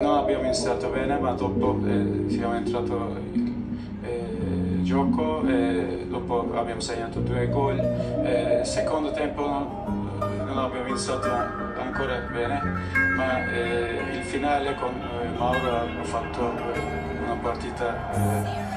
Non abbiamo iniziato bene, ma dopo eh, siamo entrati in eh, gioco e dopo abbiamo segnato due gol. Eh, secondo tempo non, non abbiamo iniziato ancora bene, ma eh, il finale con eh, Mauro ha fatto eh, una partita eh,